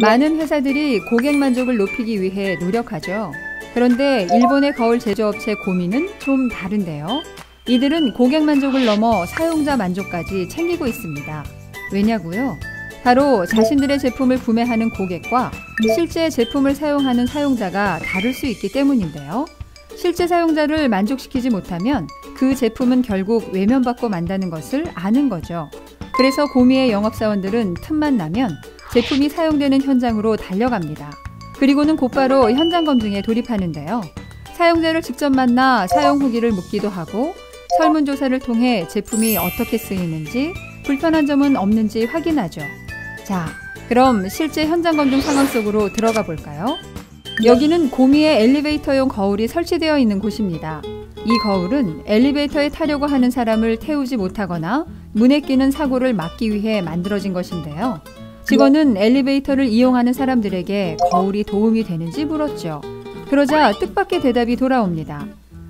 많은 회사들이 고객 만족을 높이기 위해 노력하죠. 그런데 일본의 거울 제조업체 고미는 좀 다른데요. 이들은 고객 만족을 넘어 사용자 만족까지 챙기고 있습니다. 왜냐고요? 바로 자신들의 제품을 구매하는 고객과 실제 제품을 사용하는 사용자가 다를 수 있기 때문인데요. 실제 사용자를 만족시키지 못하면 그 제품은 결국 외면받고 만다는 것을 아는 거죠. 그래서 고미의 영업사원들은 틈만 나면 제품이 사용되는 현장으로 달려갑니다. 그리고는 곧바로 현장 검증에 돌입하는데요. 사용자를 직접 만나 사용 후기를 묻기도 하고 설문조사를 통해 제품이 어떻게 쓰이는지 불편한 점은 없는지 확인하죠. 자, 그럼 실제 현장 검증 상황 속으로 들어가 볼까요? 여기는 고미의 엘리베이터용 거울이 설치되어 있는 곳입니다. 이 거울은 엘리베이터에 타려고 하는 사람을 태우지 못하거나 문에 끼는 사고를 막기 위해 만들어진 것인데요. 직원은 엘리베이터를 이용하는 사람들에게 거울이 도움이 되는지 물었죠. 그러자 뜻밖의 대답이 돌아옵니다.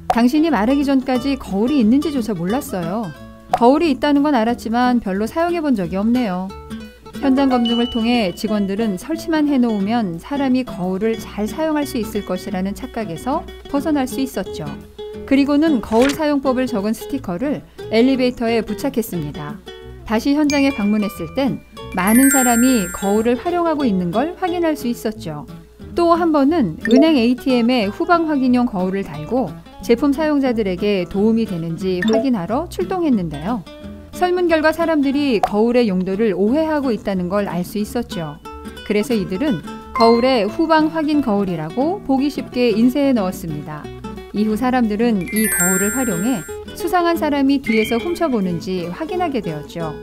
당신이 말하기 전까지 거울이 있는지조차 몰랐어요. 거울이 있다는 건 알았지만 별로 사용해 본 적이 없네요. 현장 검증을 통해 직원들은 설치만 해놓으면 사람이 거울을 잘 사용할 수 있을 것이라는 착각에서 벗어날 수 있었죠. 그리고는 거울 사용법을 적은 스티커를 엘리베이터에 부착했습니다. 다시 현장에 방문했을 땐 많은 사람이 거울을 활용하고 있는 걸 확인할 수 있었죠. 또 한 번은 은행 ATM에 후방 확인용 거울을 달고 제품 사용자들에게 도움이 되는지 확인하러 출동했는데요. 설문 결과 사람들이 거울의 용도를 오해하고 있다는 걸 알 수 있었죠. 그래서 이들은 거울의 후방 확인 거울이라고 보기 쉽게 인쇄해 넣었습니다. 이후 사람들은 이 거울을 활용해 수상한 사람이 뒤에서 훔쳐보는지 확인하게 되었죠.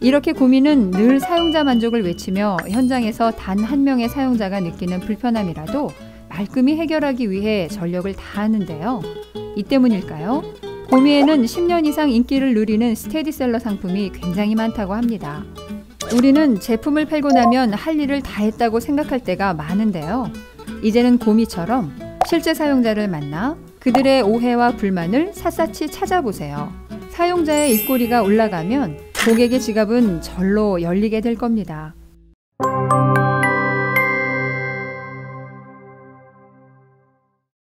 이렇게 고민은 늘 사용자 만족을 외치며 현장에서 단 한 명의 사용자가 느끼는 불편함이라도 말끔히 해결하기 위해 전력을 다하는데요. 이 때문일까요? 고미에는 10년 이상 인기를 누리는 스테디셀러 상품이 굉장히 많다고 합니다. 우리는 제품을 팔고 나면 할 일을 다 했다고 생각할 때가 많은데요. 이제는 고미처럼 실제 사용자를 만나 그들의 오해와 불만을 샅샅이 찾아보세요. 사용자의 입꼬리가 올라가면 고객의 지갑은 절로 열리게 될 겁니다.